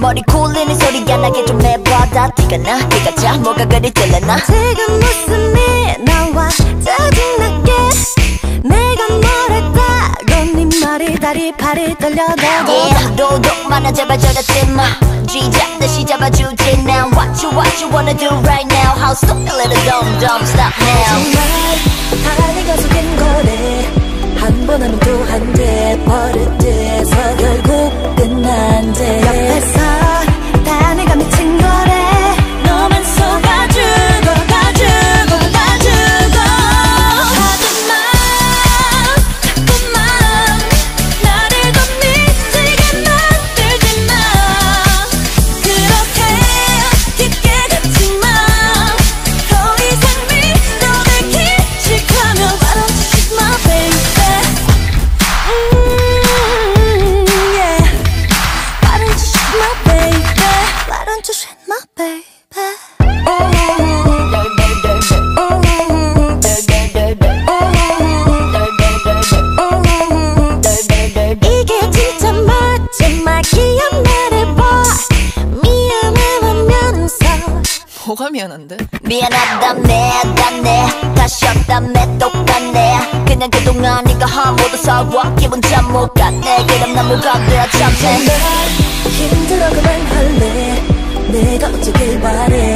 울리는 소리가 나게 좀 해봐 다 티가 나 티가 자 뭐가 그리 들려나? 지금 웃음이 나와 짜증나게. 내가 뭐랬다고 네 말이 다리 팔이 떨려도 Yeah 도둑 많아 제발 저러지 마. 쥐잡듯이 잡아주지 now. What you what you wanna do right now? How stupid little dumb dumb stop now. 정말 다 네가 속인 거래 한 번 하면 또 한대 버릇 뭐가 미안한데? 미안하다네 다시 없다네 똑같네. 그냥 그동안 네가 한 모든 사와. 기분 참못 갔네. 그럼 난 뭐가 돼야 참네. 힘들어 그만할래. 내가 어쩌길 바래.